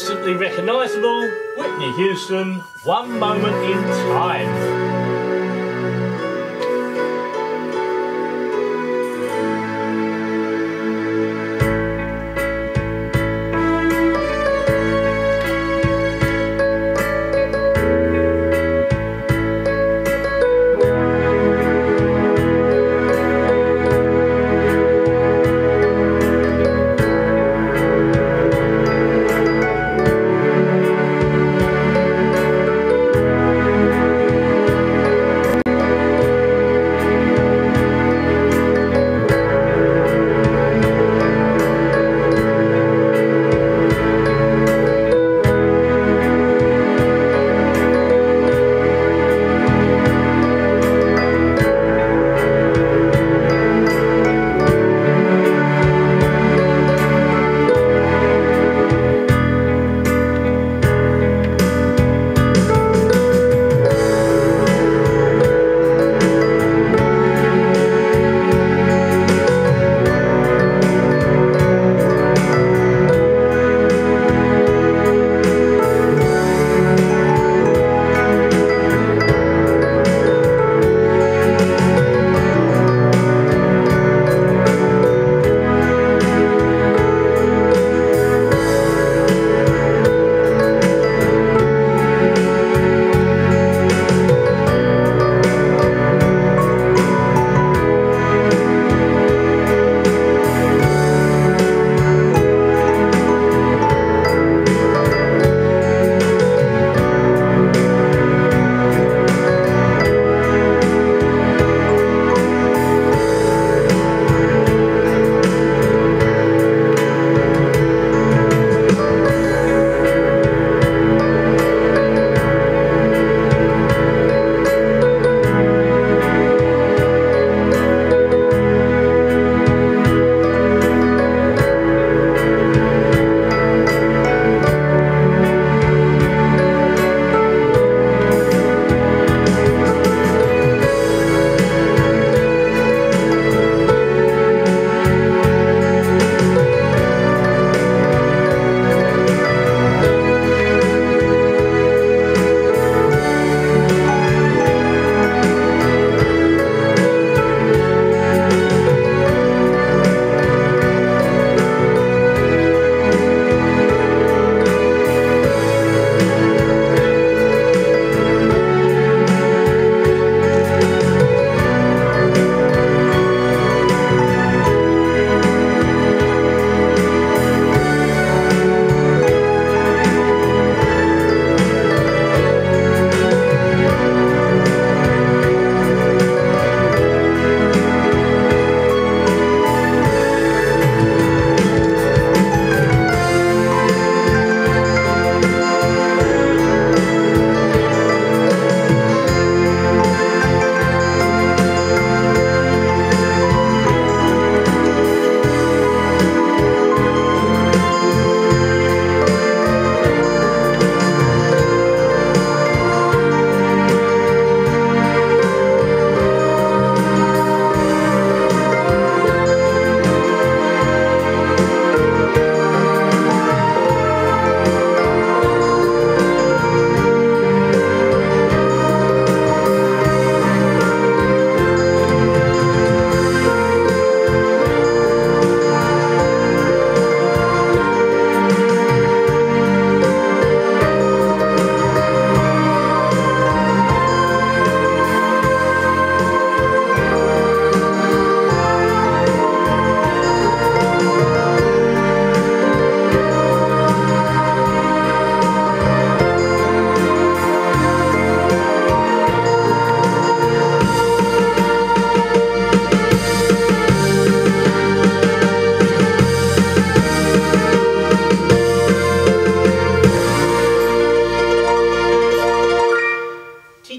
instantly recognisable Whitney Houston, One Moment in Time.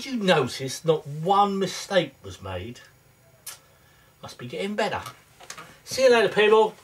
Noticed not one mistake was made. Must be getting better. See you later people.